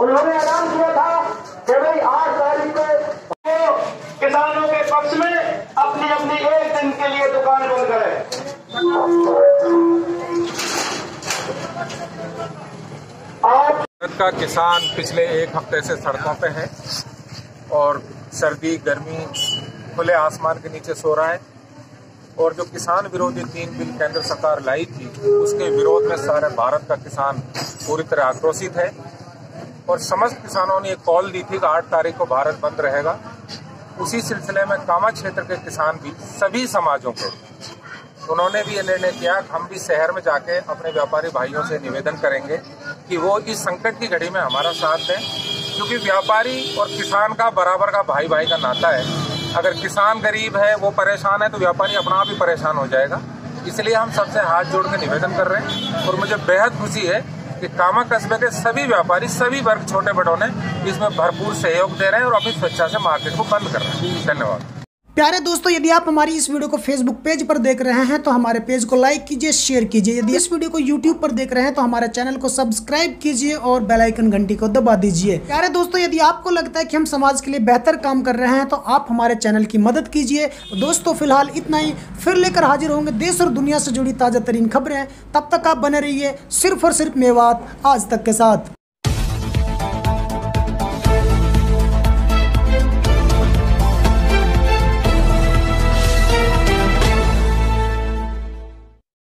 उन्होंने ऐलान किया था कि भाई आठ तारीख को किसानों के पक्ष में अपनी अपनी एक दिन के लिए दुकान बंद करें। भारत का किसान पिछले एक हफ़्ते से सड़कों पे है और सर्दी, गर्मी, खुले आसमान के नीचे सो रहा है और जो किसान विरोधी तीन बिल केंद्र सरकार लाई थी, उसके विरोध में सारे भारत का किसान पूरी तरह आक्रोशित है। और समस्त किसानों ने एक कॉल दी थी कि आठ तारीख को भारत बंद रहेगा। उसी सिलसिले में कामा क्षेत्र के किसान भी, सभी समाजों के, उन्होंने भी ये निर्णय किया हम भी शहर में जाके अपने व्यापारी भाइयों से निवेदन करेंगे कि वो इस संकट की घड़ी में हमारा साथ दें। क्योंकि व्यापारी और किसान का बराबर का भाई भाई का नाता है। अगर किसान गरीब है, वो परेशान है तो व्यापारी अपना आप ही परेशान हो जाएगा। इसलिए हम सबसे हाथ जोड़ के निवेदन कर रहे हैं और मुझे बेहद खुशी है कि कामा कस्बे के सभी व्यापारी, सभी वर्ग छोटे बड़ों ने इसमें भरपूर सहयोग दे रहे हैं और अपनी स्वेच्छा से मार्केट को बंद कर रहे हैं। धन्यवाद। प्यारे दोस्तों, यदि आप हमारी इस वीडियो को फेसबुक पेज पर देख रहे हैं तो हमारे पेज को लाइक कीजिए शेयर कीजिए। यदि इस वीडियो को यूट्यूब पर देख रहे हैं तो हमारे चैनल को सब्सक्राइब कीजिए और बेल आइकन घंटी को दबा दीजिए। प्यारे दोस्तों, यदि आपको लगता है कि हम समाज के लिए बेहतर काम कर रहे हैं तो आप हमारे चैनल की मदद कीजिए। दोस्तों, फ़िलहाल इतना ही। फिर लेकर हाजिर होंगे देश और दुनिया से जुड़ी ताज़ा तरीन खबरें। तब तक आप बने रहिए, सिर्फ़ और सिर्फ़ मेवात आज तक के साथ।